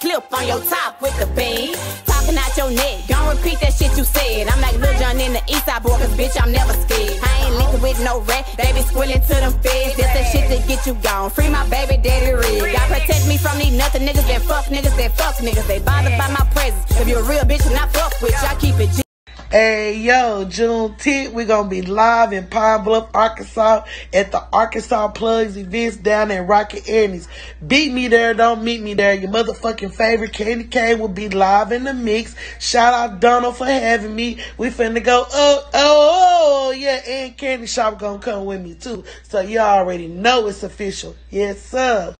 clip on your top with the beam. Talking out your neck, don't repeat that shit you said. I'm like Lil Jon in the East Side boy, cause bitch, I'm never scared. I ain't linking with no rat, they be squilling to them feds. This that shit to get you gone. Free my baby daddy rig. God protect me from these nothing niggas that fuck niggas that fuck niggas. They bothered by my presence. If you're a real bitch and I fuck with you, I keep it G. Hey yo, Juneteenth, we gonna be live in Pine Bluff, Arkansas at the Arkansas Plugs events down in Rocket Annie's. Beat me there, don't meet me there. Your motherfucking favorite Candy K will be live in the mix. Shout out Donald for having me. We finna go, oh, oh, oh, yeah, and Candy Shop gonna come with me too. So you already know it's official. Yes, sir.